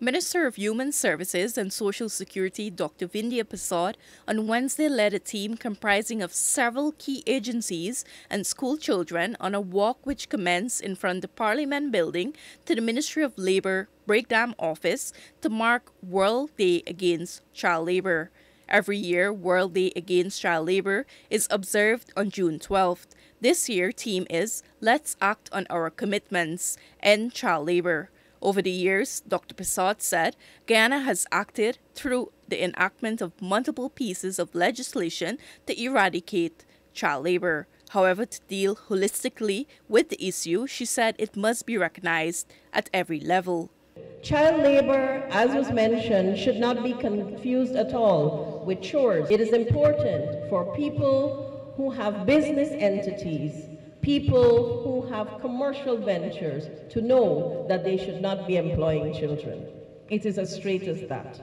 Minister of Human Services and Social Security Dr. Vindhya Persaud on Wednesday led a team comprising of several key agencies and school children on a walk which commenced in front of the Parliament building to the Ministry of Labour Brickdam office to mark World Day Against Child Labour. Every year, World Day Against Child Labour is observed on June 12th. This year theme is Let's Act on Our Commitments, End Child Labour. Over the years, Dr. Persaud said, Guyana has acted through the enactment of multiple pieces of legislation to eradicate child labor. However, to deal holistically with the issue, she said it must be recognized at every level. Child labor, as was mentioned, should not be confused at all with chores. It is important for people who have business entities people who have commercial ventures to know that they should not be employing children. It is as straight as that.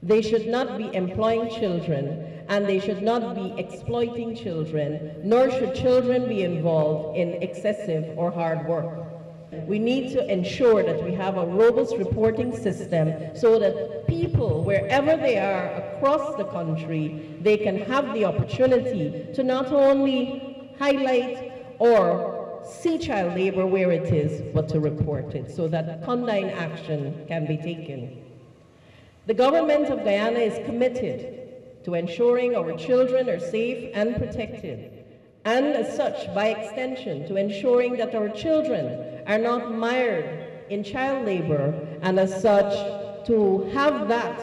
They should not be employing children and they should not be exploiting children, nor should children be involved in excessive or hard work. We need to ensure that we have a robust reporting system so that people, wherever they are across the country, they can have the opportunity to not only highlight or see child labor where it is, but to report it so that condign action can be taken. The government of Guyana is committed to ensuring our children are safe and protected, and as such, by extension, to ensuring that our children are not mired in child labor, and as such, to have that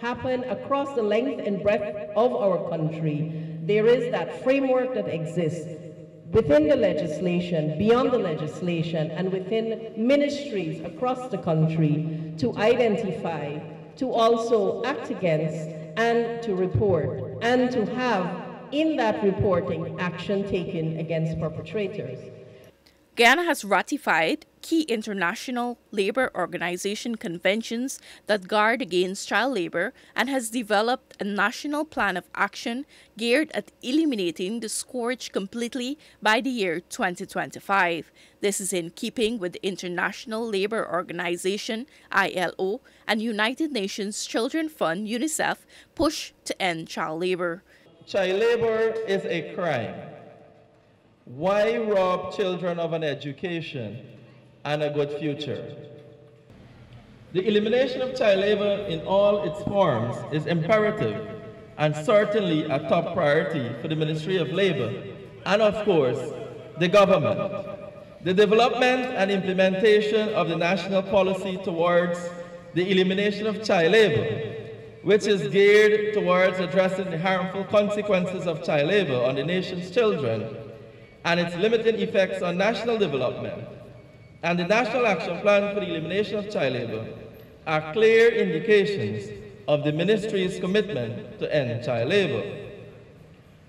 happen across the length and breadth of our country, there is that framework that exists within the legislation, beyond the legislation, and within ministries across the country to identify, to also act against, and to report, and to have in that reporting action taken against perpetrators. Guyana has ratified key international labor organization conventions that guard against child labor and has developed a national plan of action geared at eliminating the scourge completely by the year 2025. This is in keeping with the International Labor Organization ILO and United Nations Children Fund UNICEF push to end child labor. Child labor is a crime why rob children of an education and a good future? The elimination of child labor in all its forms is imperative and certainly a top priority for the Ministry of Labor and, of course, the government. The development and implementation of the national policy towards the elimination of child labor, which is geared towards addressing the harmful consequences of child labor on the nation's children, and its limiting effects on national development and the National Action Plan for the Elimination of Child Labor are clear indications of the ministry's commitment to end child labor.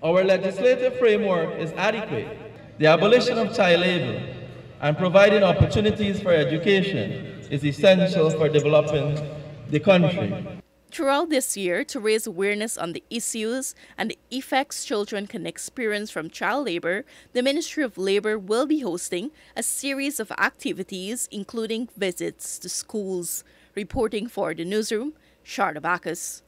Our legislative framework is adequate. The abolition of child labor and providing opportunities for education is essential for developing the country. Throughout this year, to raise awareness on the issues and the effects children can experience from child labor, the Ministry of Labor will be hosting a series of activities, including visits to schools. Reporting for the newsroom, Sharda Bacchus.